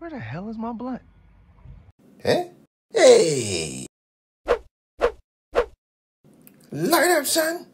Where the hell is my blunt? Eh? Hey! Light up, son!